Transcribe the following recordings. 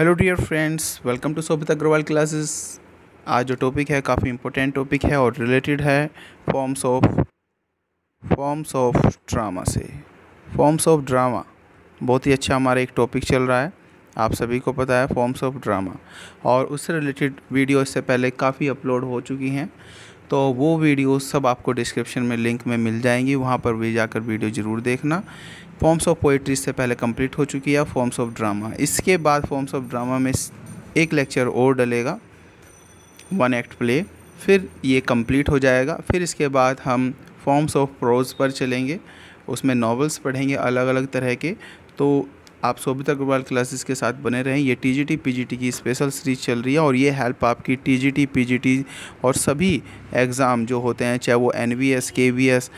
Hello dear friends welcome to Sobit Agarwal classes आज जो topic है, काफ़ी इम्पोर्टेंट टॉपिक है और रिलेटेड है forms of forms of drama से। फॉर्म्स ऑफ़ ड्रामा बहुत ही अच्छा हमारा एक टॉपिक चल रहा है। आप सभी को पता है फॉर्म्स ऑफ़ ड्रामा और उससे रिलेटेड वीडियो इससे पहले काफ़ी अपलोड हो चुकी हैं। तो वो वीडियो सब आपको डिस्क्रिप्शन में लिंक में मिल जाएँगी। वहाँ पर भी जाकर वीडियो ज़रूर देखना। फॉर्म्स ऑफ़ पोइट्री से पहले कंप्लीट हो चुकी है फॉर्म्स ऑफ़ ड्रामा इसके बाद फॉर्म्स ऑफ़ ड्रामा में एक लेक्चर और डलेगा वन एक्ट प्ले फिर ये कंप्लीट हो जाएगा। फिर इसके बाद हम फॉर्म्स ऑफ़ प्रोज पर चलेंगे, उसमें नॉवेल्स पढ़ेंगे अलग अलग तरह के। तो आप सोबिता अग्रवाल क्लासेस के साथ बने रहें। ये T G T P G T की स्पेशल सीरीज़ चल रही है और ये हेल्प आपकी T G T P G T और सभी एग्ज़ाम जो होते हैं, चाहे वो N V S K V S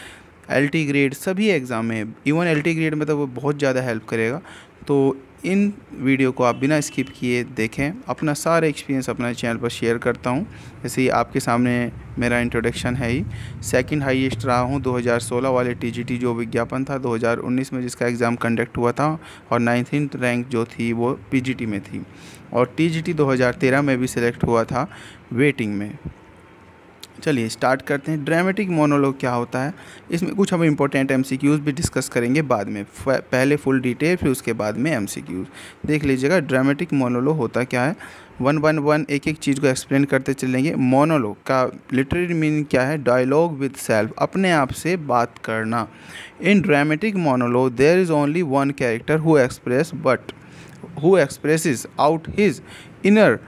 L T grade सभी एग्ज़ाम में, इवन एल टी ग्रेड में तो वो बहुत ज़्यादा हेल्प करेगा। तो इन वीडियो को आप बिना स्किप किए देखें, अपना सारा एक्सपीरियंस अपना चैनल पर शेयर करता हूँ। जैसे आपके सामने मेरा इंट्रोडक्शन है ही सेकंड हाईएस्ट रहा हूँ 2016 वाले टीजीटी जो विज्ञापन था 2019 में जिसका एग्ज़ाम कंडक्ट हुआ था, और नाइन्थ रैंक जो थी वो पीजीटी में थी। और टीजीटी 2013 में भी सिलेक्ट हुआ था वेटिंग में। चलिए स्टार्ट करते हैं। ड्रामेटिक मोनोलॉग क्या होता है? इसमें कुछ हम इंपॉर्टेंट एम भी डिस्कस करेंगे बाद में। पहले फुल डिटेल फिर उसके बाद में एम देख लीजिएगा ड्रामेटिक मोनोलॉग होता क्या है? वन वन वन एक एक चीज़ को एक्सप्लेन करते चलेंगे। मोनोलॉग का लिटरेरी मीनिंग क्या है? डायलॉग विद सेल्फ अपने आप से बात करना। In dramatic monologue there is only one character who express but who expresses out his inner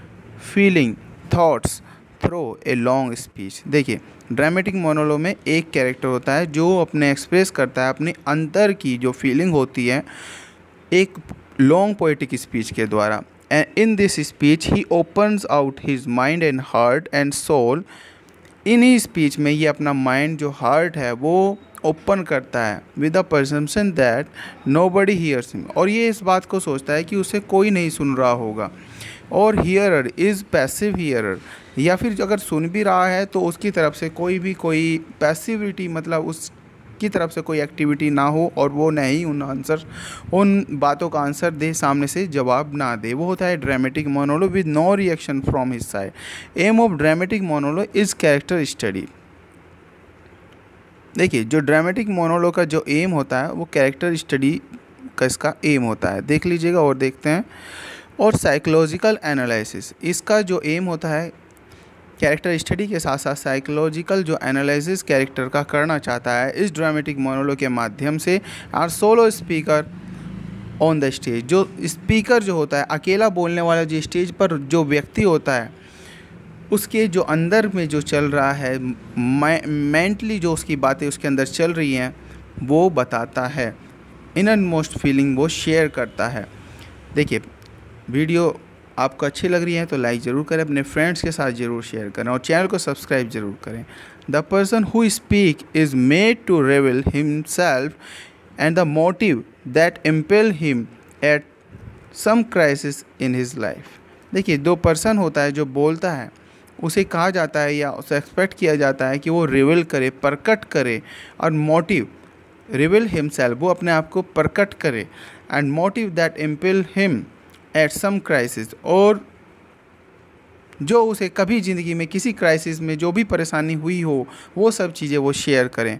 feeling thoughts through a long speech देखिए ड्रामेटिक मोनोलो में एक कैरेक्टर होता है जो अपने एक्सप्रेस करता है अपने अंतर की जो फीलिंग होती है, एक लॉन्ग पोइटिक स्पीच के द्वारा। And in this speech he opens out his mind and heart and soul in he speech में ये अपना माइंड जो हार्ट है, वो ओपन करता है with a perception that nobody hears him और ये इस बात को सोचता है कि उसे कोई नहीं सुन रहा होगा। और हीयरर इज़ पैसिव हीयरर या फिर अगर सुन भी रहा है तो उसकी तरफ़ से कोई भी कोई पैसिविटी मतलब उस की तरफ़ से कोई एक्टिविटी ना हो और वो नहीं उन आंसर उन बातों का आंसर दे, सामने से जवाब ना दे। वो होता है dramatic monologue with no reaction from his side aim of dramatic monologue is character study देखिए, जो ड्रामेटिक मोनोलो का जो एम होता है, वो कैरेक्टर स्टडी का इसका एम होता है। देख लीजिएगा और देखते हैं। और साइकोलॉजिकल एनालिसिस इसका जो एम होता है कैरेक्टर स्टडी के साथ साथ साइकोलॉजिकल जो एनालिसिस कैरेक्टर का करना चाहता है, इस ड्रामेटिक मोनोलो के माध्यम से are solo speaker on the stage जो स्पीकर जो होता है, अकेला बोलने वाला जो स्टेज पर जो व्यक्ति होता है, उसके जो अंदर में जो चल रहा है मेंटली जो उसकी बातें उसके अंदर चल रही हैं, वो बताता है। इनर मोस्ट फीलिंग वो शेयर करता है। देखिए वीडियो आपको अच्छी लग रही है तो लाइक ज़रूर करें, अपने फ्रेंड्स के साथ ज़रूर शेयर करें और चैनल को सब्सक्राइब ज़रूर करें। The person who speak is made to reveal himself and the motive that impel him at some crisis in his life देखिए दो पर्सन होता है, जो बोलता है, उसे कहा जाता है या उसे एक्सपेक्ट किया जाता है कि वो रिविल करे, प्रकट करे और मोटिव रिविल हिमसेल्फ वो अपने आप को प्रकट करे। And motive that impel him at some crisis और जो उसे कभी ज़िंदगी में किसी क्राइसिस में जो भी परेशानी हुई हो, वो सब चीज़ें वो शेयर करें।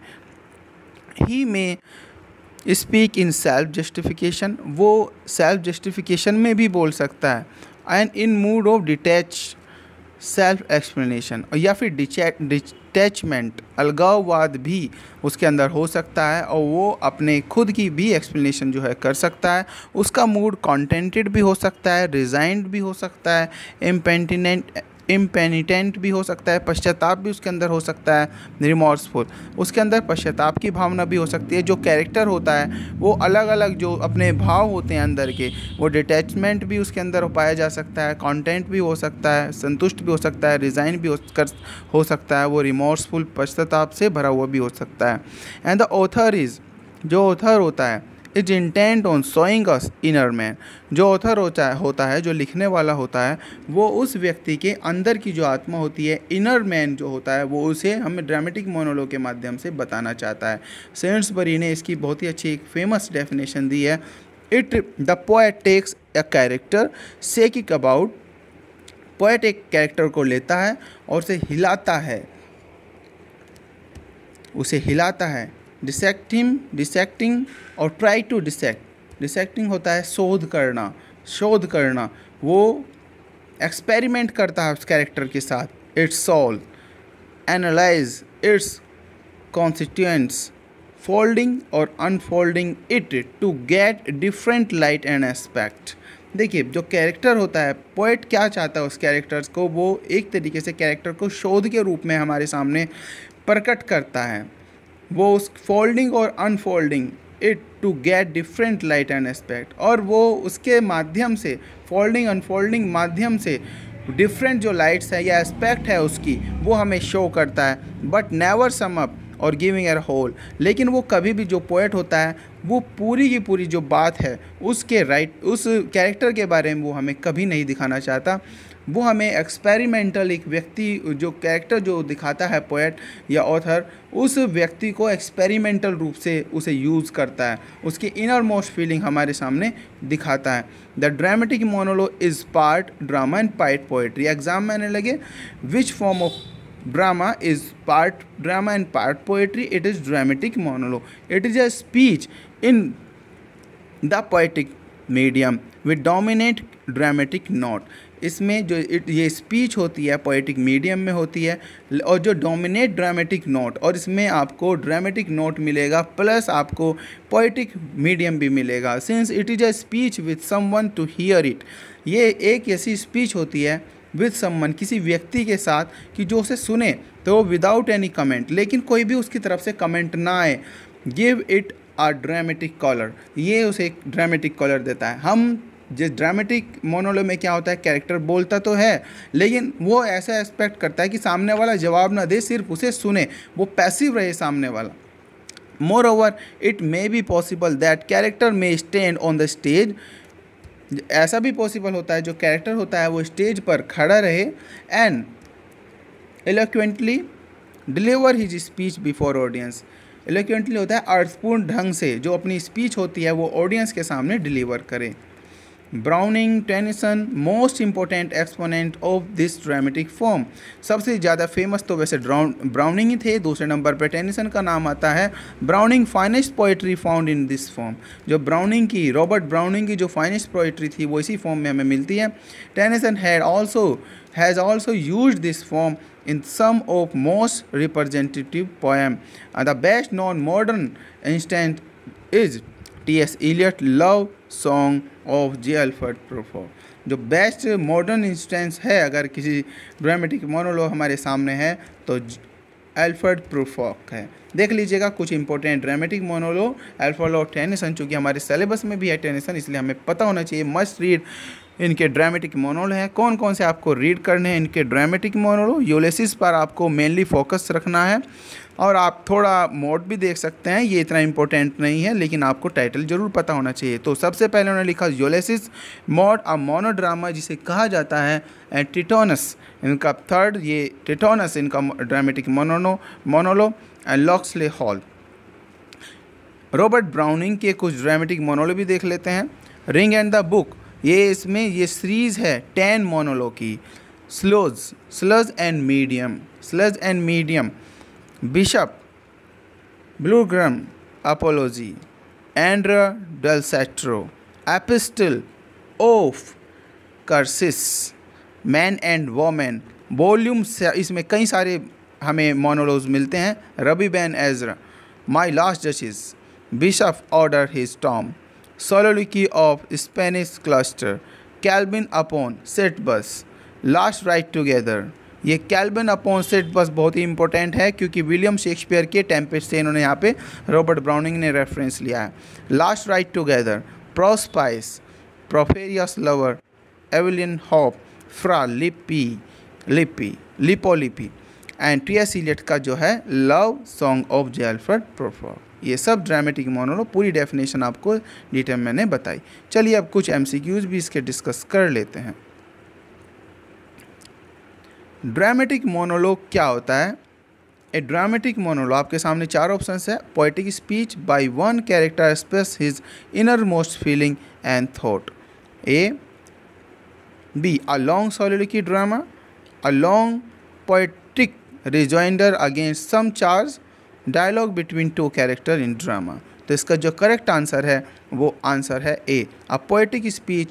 He may speak in self justification वो सेल्फ जस्टिफिकेशन में भी बोल सकता है। And in mood of detach self explanation या फिर डिटैचमेंट अलगाववाद भी उसके अंदर हो सकता है और वो अपने खुद की भी एक्सप्लेनेशन जो है कर सकता है। उसका मूड कॉन्टेंटेड भी हो सकता है रिजाइंड भी हो सकता है इम्पेंटिनेंट इम्पेनिटेंट भी हो सकता है, पश्चाताप भी उसके अंदर हो सकता है रिमोर्सफुल उसके अंदर पश्चाताप की भावना भी हो सकती है, जो कैरेक्टर होता है, वो अलग अलग जो अपने भाव होते हैं अंदर के, वो डिटैचमेंट भी उसके अंदर पाया जा सकता है कंटेंट भी हो सकता है, संतुष्ट भी हो सकता है रिज़ाइन भी हो कर, हो सकता है, वो रिमोर्सफुल पश्चाताप से भरा हुआ भी हो सकता है। एंड द ऑथर इज़ जो ऑथर होता है is intent on showing us inner man. जो ऑथर होता है होता है, जो लिखने वाला होता है, वो उस व्यक्ति के अंदर की जो आत्मा होती है, इनर मैन जो होता है, वो उसे हमें ड्रामेटिक मोनोलो के माध्यम से बताना चाहता है। सेंट्स बरी ने इसकी बहुत ही अच्छी एक फ़ेमस डेफिनेशन दी है। It the poet takes a character psychic about poet एक कैरेक्टर को लेता है और उसे हिलाता है। उसे हिलाता है। डिसेक्टिंग डिसेक्टिंग और ट्राई टू डिसेक्ट डिसेक्टिंग होता है शोध करना शोध करना। वो एक्सपेरिमेंट करता है उस कैरेक्टर के साथ। Its solve analyse its constituents folding और unfolding it to get different light and aspect देखिए, जो कैरेक्टर होता है पोइट क्या चाहता है उस कैरेक्टर्स को? वो एक तरीके से कैरेक्टर को शोध के रूप में हमारे सामने प्रकट करता है। वो उस फोल्डिंग और unfolding it to get different light and aspect और वो उसके माध्यम से फोल्डिंग अनफोल्डिंग माध्यम से डिफरेंट जो लाइट्स है या एस्पेक्ट है उसकी, वो हमें शो करता है but never sum up or giving a whole लेकिन वो कभी भी जो पोएट होता है, वो पूरी की पूरी जो बात है, उसके राइट उस कैरेक्टर के बारे में वो हमें कभी नहीं दिखाना चाहता। वो हमें एक्सपेरिमेंटल एक व्यक्ति, जो कैरेक्टर जो दिखाता है पोएट या ऑथर उस व्यक्ति को एक्सपेरिमेंटल रूप से उसे यूज़ करता है। उसकी इनर मोस्ट फीलिंग हमारे सामने दिखाता है। The dramatic monologue is part drama and part poetry exam में आने लगे which form of drama is part drama and part poetry? It is dramatic monologue. It is a speech in the poetic medium. With dominate dramatic note इसमें जो ये speech होती है poetic medium में होती है, और जो डोमिनेट ड्रामेटिक नोट और इसमें आपको ड्रामेटिक नोट मिलेगा प्लस आपको पोइटिक मीडियम भी मिलेगा। Since it is a speech with someone to hear it ये एक ऐसी स्पीच होती है विद समन किसी व्यक्ति के साथ, कि जो उसे सुने तो विदाउट एनी कमेंट लेकिन कोई भी उसकी तरफ़ से कमेंट ना आए give it a dramatic colour ये उसे एक ड्रामेटिक कॉलर देता है। हम जिस ड्रामेटिक मोनोलो में क्या होता है कैरेक्टर बोलता तो है, लेकिन वो ऐसा एक्सपेक्ट करता है कि सामने वाला जवाब ना दे, सिर्फ़ उसे सुने। वो पैसिव रहे सामने वाला। Moreover it may be possible that character may stand on the stage ऐसा भी पॉसिबल होता है, जो कैरेक्टर होता है, वो स्टेज पर खड़ा रहे and eloquently deliver his speech before audience eloquently होता है, अर्थपूर्ण ढंग से जो अपनी स्पीच होती है, वो ऑडियंस के सामने डिलीवर करे। Browning Tennyson most important exponent of this dramatic form सबसे ज़्यादा फ़ेमस तो वैसे ब्राउनिंग ही थे दूसरे नंबर पर टेनिसन का नाम आता है Browning finest poetry found in this form जो ब्राउनिंग की रॉबर्ट ब्राउनिंग की जो फाइनेस्ट पोइट्री थी वो इसी फॉर्म में हमें मिलती है Tennyson had also has also use this form in some of most representative poem. Uh, the best known modern instance is T.S. Eliot love song of J Alfred Prufrock जो best modern instance है, अगर किसी dramatic monologue हमारे सामने है तो Alford प्रोफॉक है। देख लीजिएगा कुछ इंपॉर्टेंट ड्रामेटिक मोनोलॉग एल्फर्ड और टेनिसन चूँकि हमारे सिलेबस में भी है टेनिसन इसलिए हमें पता होना चाहिए। मस्ट रीड इनके ड्रामेटिक मोनोल हैं। कौन कौन से आपको रीड करने हैं इनके ड्रामेटिक मोनोलो यूलेसिस पर आपको मेनली फोकस रखना है। और आप थोड़ा मोड भी देख सकते हैं, ये इतना इंपॉर्टेंट नहीं है, लेकिन आपको टाइटल ज़रूर पता होना चाहिए। तो सबसे पहले उन्होंने लिखा यूलेसिस मोड अ मोनोड्रामा जिसे कहा जाता है एंड टिटोनस इनका थर्ड ये टिटोनस इनका dramatic मोनोनो monologue and Locksley Hall Robert Browning के कुछ ड्रामेटिक मोनोलो भी देख लेते हैं। रिंग एंड द बुक ये इसमें, ये सीरीज़ है टेन मोनोलो की sludge sludge and medium sludge and medium Bishop Blougram apology Andrea del Sarto epistle of Karshish man and women volume इसमें कई सारे हमें मोनोलोज मिलते हैं। Rabbi Ben Ezra my last duchess Bishop order his tomb soliloquy of Spanish cluster, Calvin upon set bus, last ride together ये Caliban upon set बस बहुत ही important है क्योंकि विलियम शेक्सपियर के टेम्पेस्ट से इन्होंने यहाँ पे रॉबर्ट ब्राउनिंग ने रेफरेंस लिया है। Last ride together Prospice Porphyria's lover Evelyn Hope Fra Lippi Lippi Lippo Lippi Andrea S का जो है love song of J Alfred Prufrock ये सब ड्रामेटिक मोनोलॉग पूरी डेफिनेशन आपको डिटेल मैंने बताई। चलिए अब कुछ एम भी इसके डिस्कस कर लेते हैं। ड्रामेटिक मोनोलॉग क्या होता है? ए ड्रामेटिक मोनोलॉग आपके सामने चार ऑप्शन है poetic speech by one character express his innermost feeling and thought A B a long soliloquy drama a long poetic rejoinder against some charge dialogue between two character in drama. तो इसका जो correct answer है, वो answer है A a poetic speech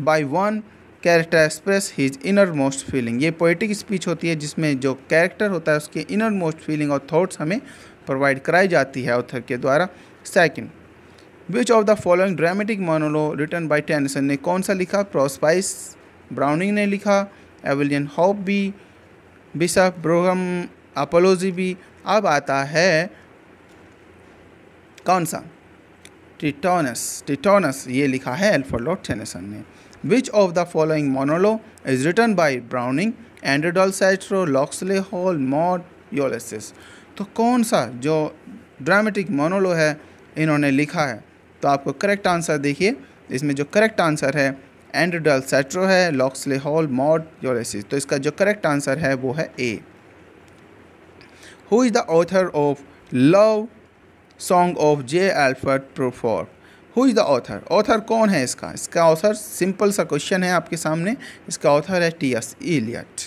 by one character express his innermost feeling ये poetic speech होती है, जिसमें जो कैरेक्टर होता है, उसके इनर मोस्ट फीलिंग और थॉट्स हमें प्रोवाइड कराई जाती है ऑथर के द्वारा। Second which of the following dramatic monologue written by Tennyson ने कौन सा लिखा? प्रोस्पाइस ब्राउनिंग ने लिखा एविलियन हॉप भी बिशप ब्रोहम अपोलोजी भी अब आता है कौन सा? टिटोनस। टिटोनस ये लिखा है एल्फोलॉट टेनिसन ने। Which of the following monologue is written by Browning Andrea del सैट्रो Locksley Hall Maud Ulysses तो कौन सा जो ड्रामेटिक मोनोलो है, इन्होंने लिखा है? तो आपको करेक्ट आंसर देखिए। इसमें जो करेक्ट आंसर है एंड्रोडल सैट्रो है लॉक्सले हॉल मॉड योलेसिस तो इसका जो करेक्ट आंसर है, वो है A who is the author of love song of J Alfred Prufrock who is the author author कौन है इसका? इसका ऑथर सिंपल सा क्वेश्चन है आपके सामने। इसका ऑथर है T S Eliot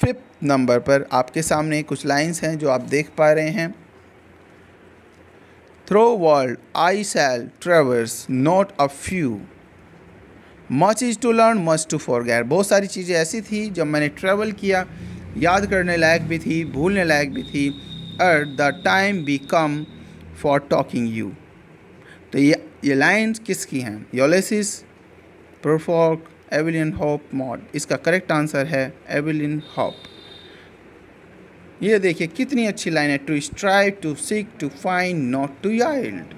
fifth number पर आपके सामने कुछ लाइंस हैं जो आप देख पा रहे हैं। Through world I sail traverse not a few much is to learn much to forget बहुत सारी चीज़ें ऐसी थी जब मैंने ट्रेवल किया, याद करने लायक भी थी, भूलने लायक भी थी at the time be come for talking you तो ये ये लाइन्स किसकी हैं? Ulysses Prufrock Evelyn Hope Maud इसका करेक्ट आंसर है एविलियन हॉप ये देखिए कितनी अच्छी लाइन है. To strive to seek to find not to yield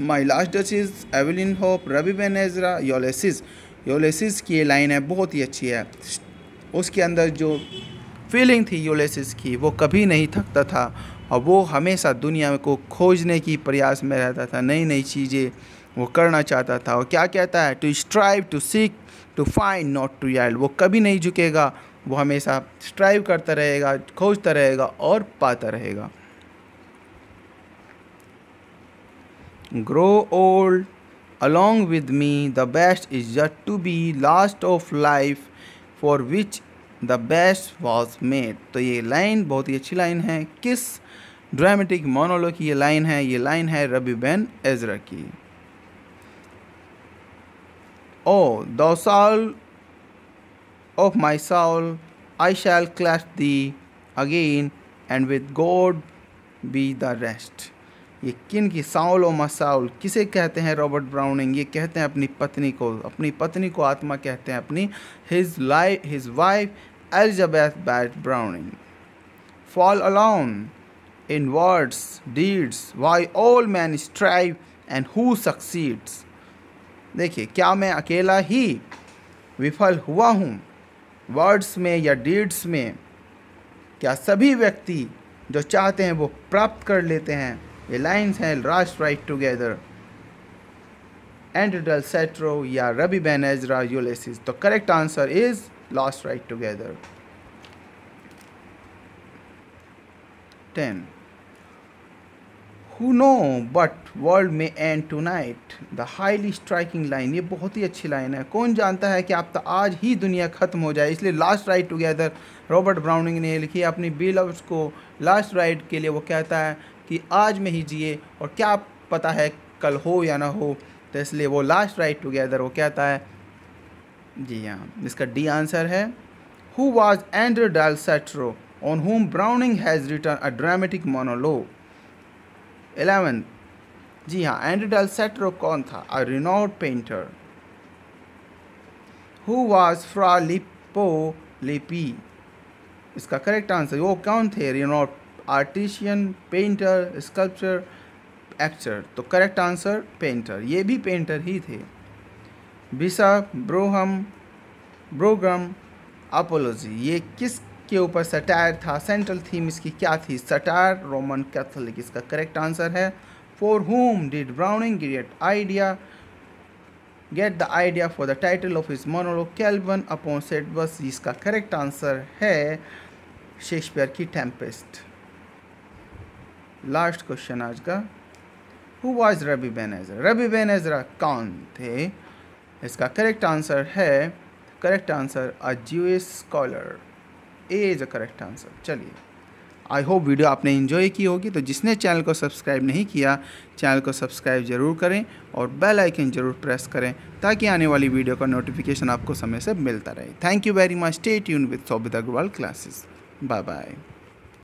my last Dutch is Evelyn Hope Rabbi Ben Ezra Ulysses Ulysses की ये लाइन है, बहुत ही अच्छी है। उसके अंदर जो फीलिंग थी योलेसिस की, वो कभी नहीं थकता था और वो हमेशा दुनिया को खोजने की प्रयास में रहता था नई नई चीज़ें वो करना चाहता था। और क्या कहता है? To strive to seek to find not to yield वो कभी नहीं झुकेगा, वो हमेशा स्ट्राइव करता रहेगा, खोजता रहेगा और पाता रहेगा। Grow old along with me the best is yet to be last of life for which the best was made तो ये लाइन बहुत ही अच्छी लाइन है। किस ड्रामेटिक मोनोलो की ये लाइन है? ये लाइन है रबी बैन एजरा की। O the soul of my soul I shall clasp thee again and with God be the rest ये किन की? साउल और मसाउल। किसे कहते हैं रॉबर्ट ब्राउनिंग? ये कहते हैं अपनी पत्नी को। अपनी पत्नी को आत्मा कहते हैं अपनी। His life his wife Elizabeth Barrett Browning fail alone in words deeds why all men strive and who succeeds देखिए, क्या मैं अकेला ही विफल हुआ हूँ? वर्ड्स में या डीड्स में? क्या सभी व्यक्ति जो चाहते हैं वो प्राप्त कर लेते हैं? ये लाइन्स हैं last ride together Andrea del सेट्रो या रबी बैन एजरा यूलेसिस तो correct answer is last ride together then who know but world may end tonight the highly striking line ये बहुत ही अच्छी लाइन है। कौन जानता है कि आप तो आज ही दुनिया ख़त्म हो जाए? इसलिए last ride together Robert Browning ने लिखी अपनी बी लव्स को लास्ट राइट के लिए। वो कहता है कि आज में ही जिए और क्या पता है कल हो या ना हो। तो इसलिए वो लास्ट राइट टुगेदर वो कहता है, जी हाँ इसका डी आंसर है who was Andrea del सेट्रो on whom Browning has written a dramatic monologue eleven जी हाँ एंड्र डाल सेट्रो कौन था? A renowned painter who was Fra Lippo Lippi इसका करेक्ट आंसर वो कौन थे? Renowned artisan, painter, sculpture actor तो करेक्ट आंसर, पेंटर। ये भी पेंटर ही थे। बिसा ब्रोहम ब्रोग्राम अपोलोजी। ये किस के ऊपर सटायर था? सेंट्रल थीम इसकी क्या थी? Satire, Roman Catholic. इसका करेक्ट आंसर है for whom did Browning create idea get the idea for the title of his monologue Caliban upon Setebos जिसका करेक्ट आंसर है शेक्सपियर की टेम्पेस्ट लास्ट क्वेश्चन आज का। Who was Rabbi Ben Ezra Rabbi Ben Ezra कौन थे? इसका correct answer है correct answer a Jewish scholar A is a correct answer चलिए। आई होप वीडियो आपने इन्जॉय की होगी। तो जिसने चैनल को सब्सक्राइब नहीं किया चैनल को सब्सक्राइब ज़रूर करें और बेल आइकन ज़रूर प्रेस करें ताकि आने वाली वीडियो का नोटिफिकेशन आपको समय से मिलता रहे। Thank you very much stay tune with Sobit Agrawal classes bye bye